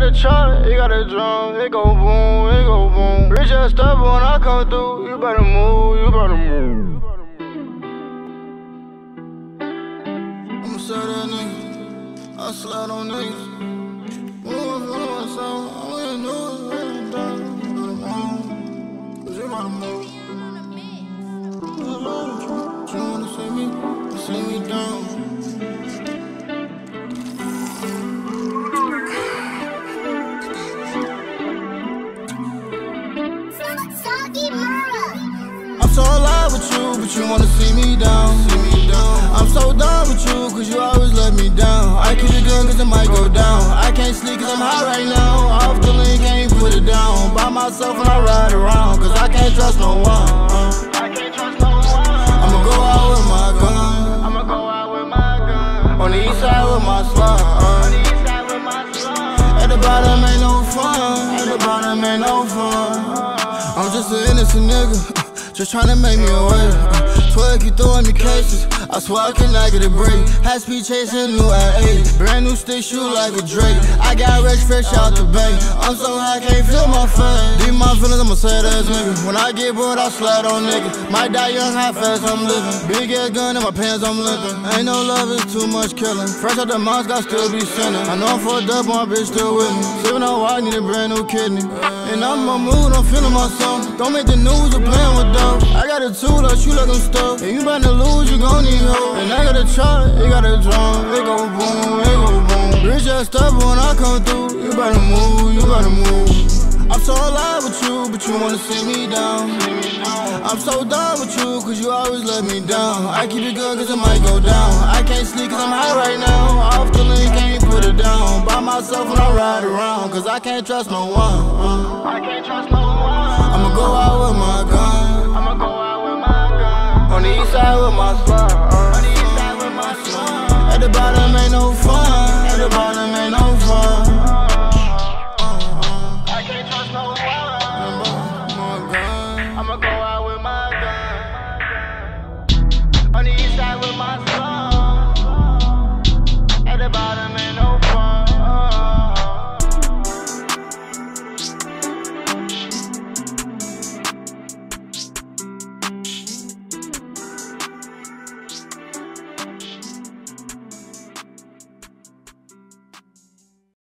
got a chart, it got a drum, it go boom, it go boom. Rich ass stuff when I come through, you better move, you better move. I'm a sad that nigga, I slide on niggas. Move, move, so I'm gonna do it, better move, cause you better move. You wanna see me, see me down. But you wanna see me down. See me down. I'm so done with you, cause you always let me down. I keep it good cause it might go down. I can't sleep cause I'm high right now. Off the link, can't put it down. By myself when I ride around, cause I can't trust no one. Uh. I can't trust no one. I'ma go out with my gun. I'ma go out with my gun. On the east side with my slum. Uh. The. At the bottom ain't no fun. At the bottom ain't no fun. I'm just an innocent nigga, just tryna make me away. Twerk, uh, you throwing me cases. I swear I cannot get a break. High speed chasing new LA. Brand new stick shoe like a Drake. I got rich fresh out the bank. I'm so high, can't feel my face. Deep my feelings, I'm a sad ass nigga. When I get bored, I slide on niggas. Might die young, how fast I'm living. Big ass gun in my pants, I'm limping. Ain't no love, it's too much killing. Fresh out the mouth, got still be sinning. I know I'm fucked up, my bitch still with me. Sipping on water, need a brand new kidney. And I'm my mood, I'm feeling my song. Don't make the news, you're playing with dope. I got a tool, I shoot like I'm stuck. And you bout to lose, you gon' need hope. And I got a chart, it got a drum, it go boom, it go boom. Rich ass stuff when I come through, you better move, you better move. I'm so in love with you, but you wanna see me down. I'm so done with you, cause you always let me down. I keep it good, cause it might go down. I can't sleep, cause I'm high right now. Off the link, can't put it down. By myself when I ride around, cause I can't trust no one. uh. I can't trust no with my squad. At the bottom ain't no fun. At the bottom ain't no fun. I can't trust no one. I'ma go out with my gun. On the east side with my